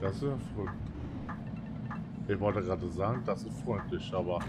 Das ist ja freundlich. Ich wollte gerade sagen, das ist freundlich, aber...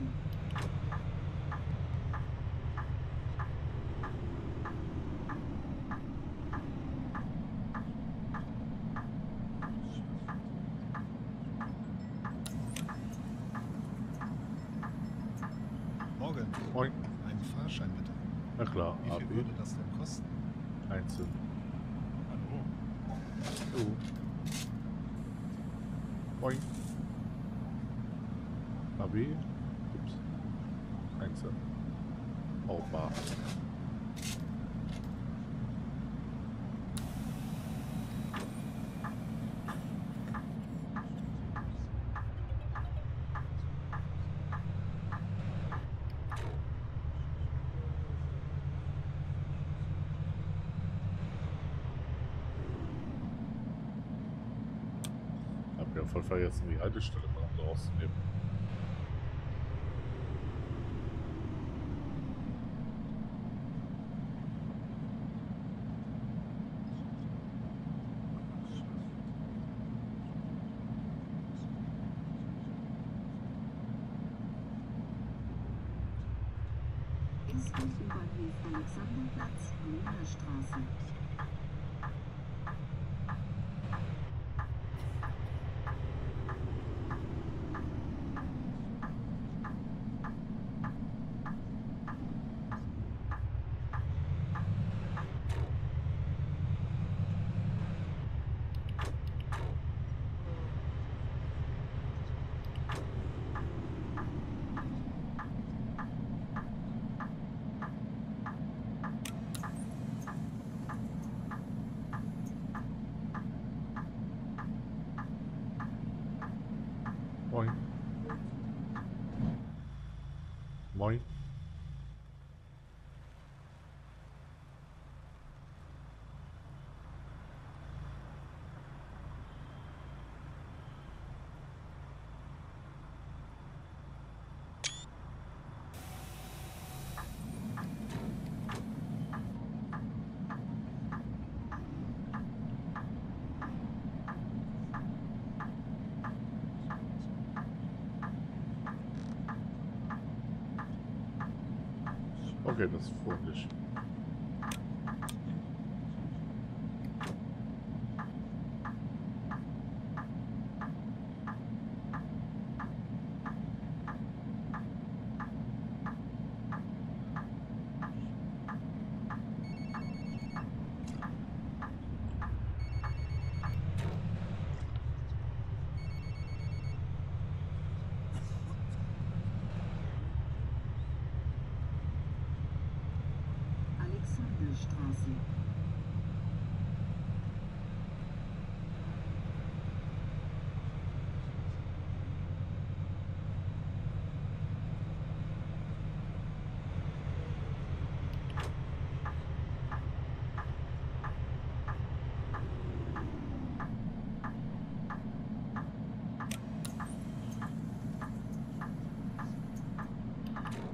Lindenstraße. Morgen. Moin. Einen Fahrschein bitte. Na klar, Wie viel AB würde das denn kosten? einzeln. Hallo. Oh. Moin. AB. Ups. Einzeln. Aufbar. Hab ja voll vergessen, die Haltestelle mal rauszunehmen. 嗯 Okay, das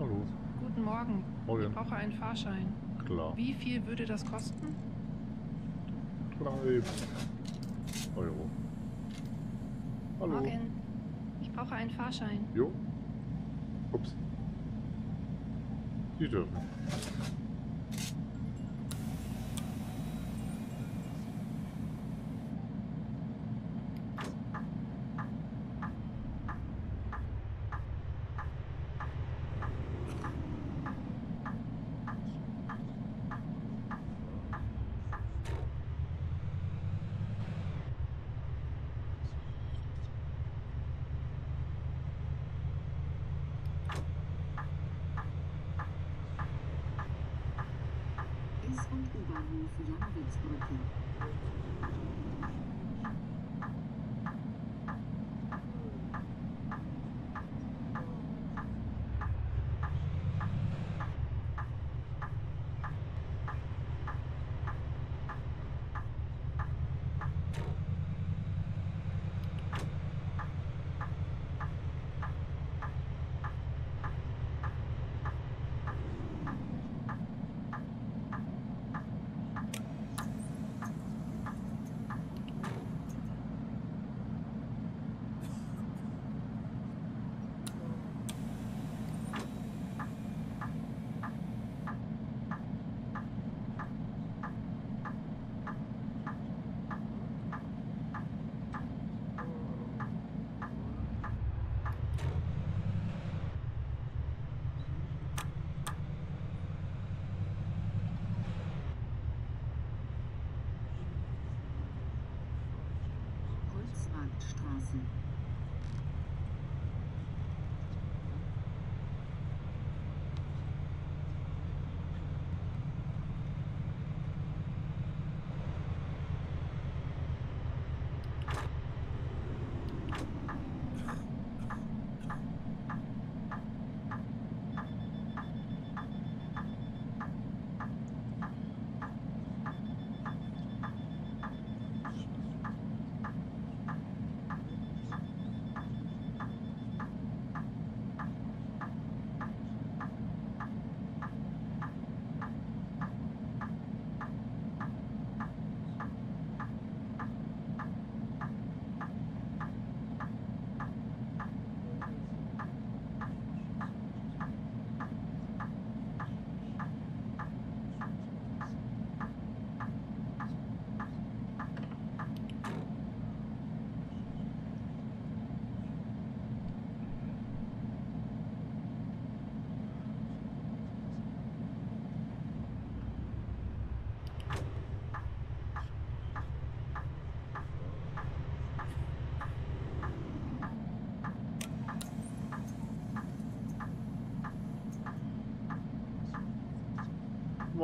Hallo. Guten Morgen. Ich Morgen. brauche einen Fahrschein. Klar. Wie viel würde das kosten? Drei Euro. Hallo. Morgen. Ich brauche einen Fahrschein. Jo. Ups. Die dürfen. Yeah.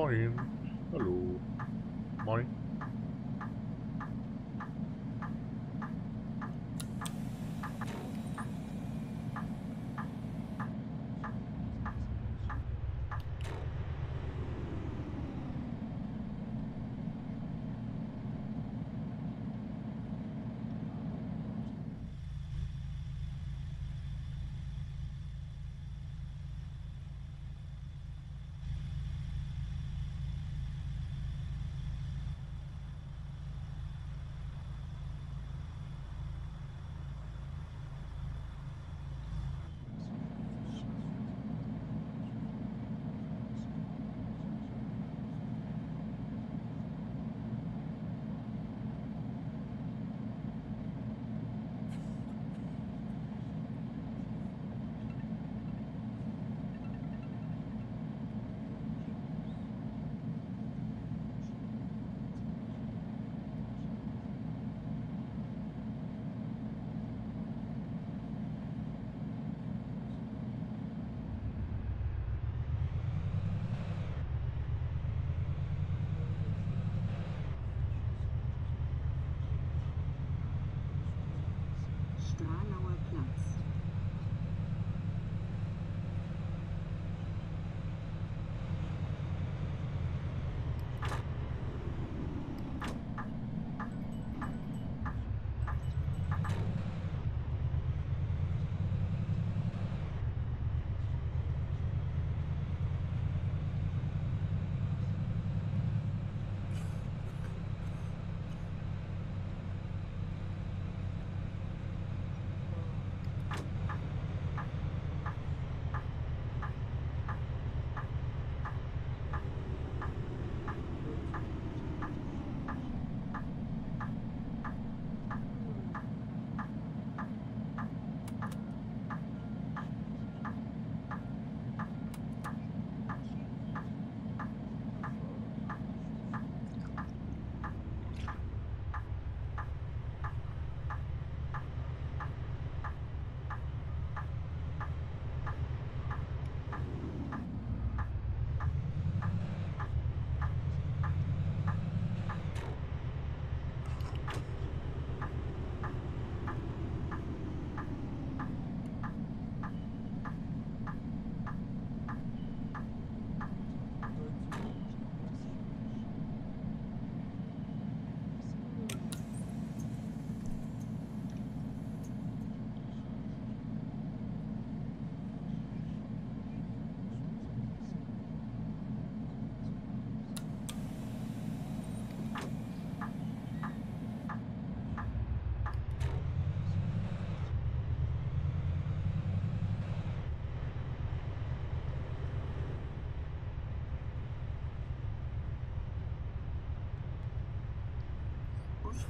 Moin.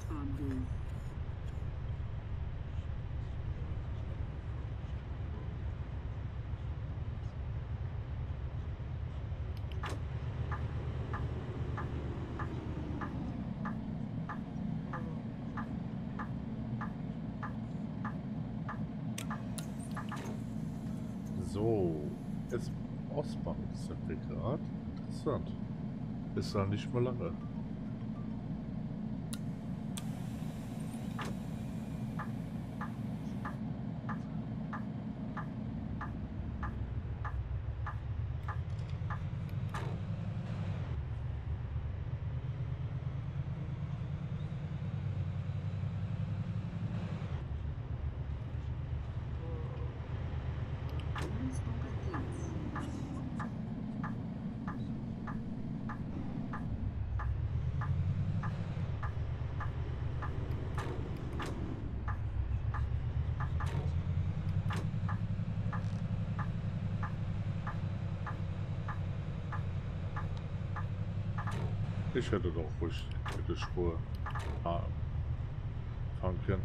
Ostbahnhof. So, jetzt Ostbahnhofszertifikat. Interessant. Ist da nicht mehr lange. Ich hätte doch ruhig mit der Spur ah, fahren können.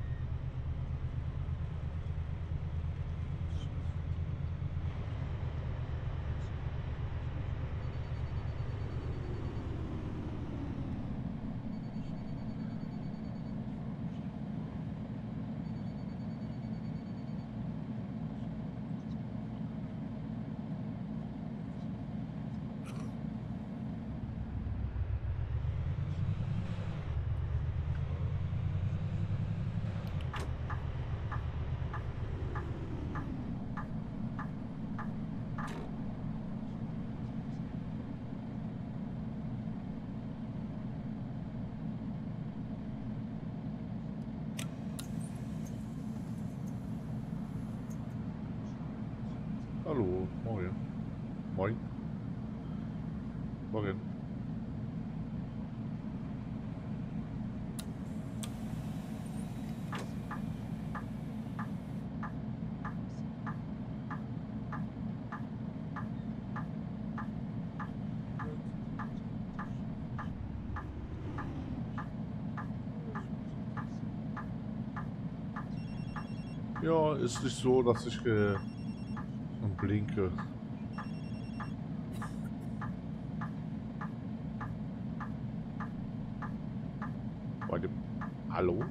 Hallo, moin. Moin. Morgen. Ja, ist nicht so, dass ich äh, blinke. Warte. Hallo?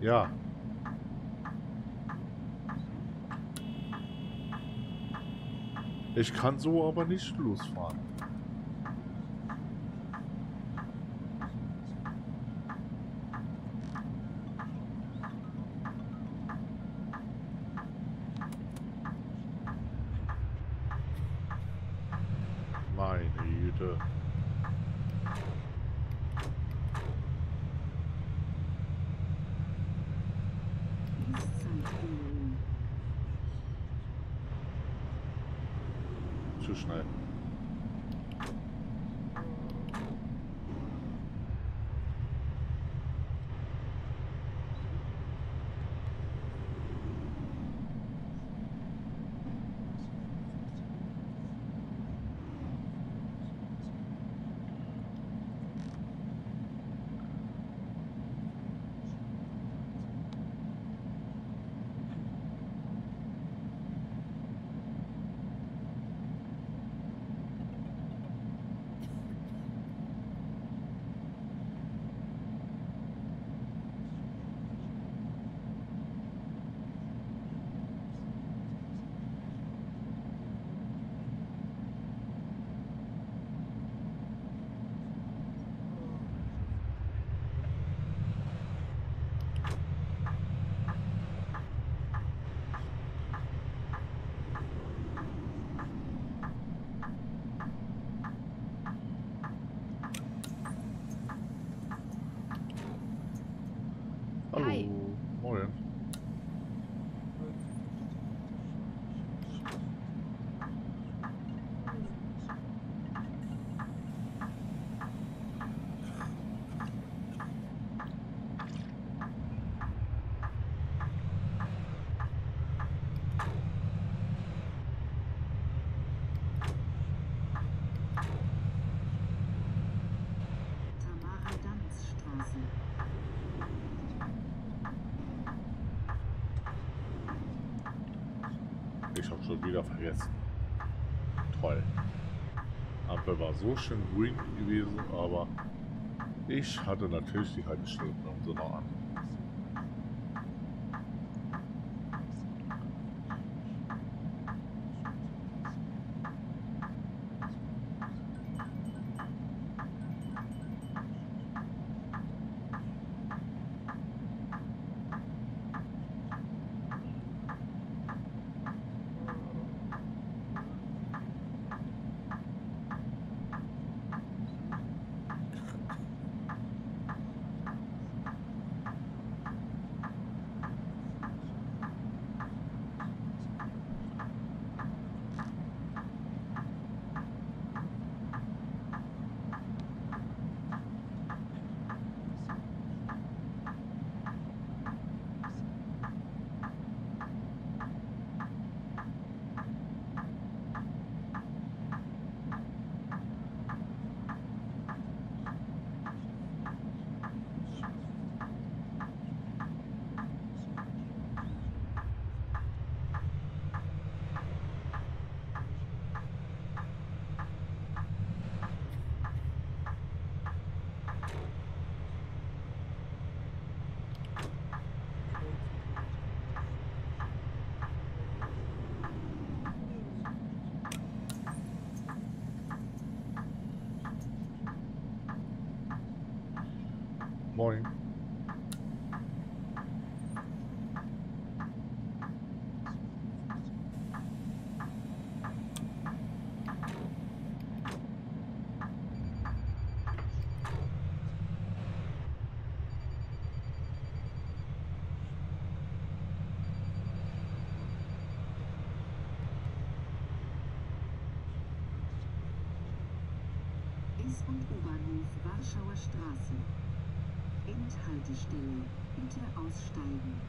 Ja. Ich kann so aber nicht losfahren. Zu schnell. Hallo. Hi. Moin. Tamara-Danz-Straße. Ich habe schon wieder vergessen. Toll. Ampel war so schön grün gewesen, aber ich hatte natürlich die Haltestelle so noch an. Warschauer Straße. Endhaltestelle. Bitte aussteigen.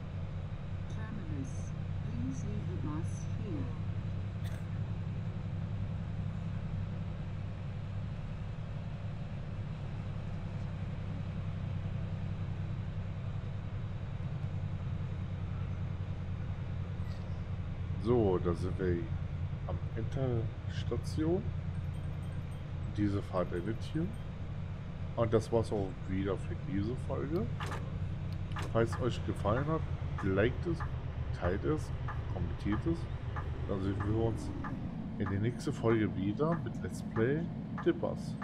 Terminus. Please leave the bus here. So, da sind wir am Enterstation. Diese Fahrt endet hier. Und das war's auch wieder für diese Folge. Falls euch gefallen hat, liked es, teilt es, kommentiert es. Dann sehen wir uns in der nächsten Folge wieder mit Let's Play Dippers.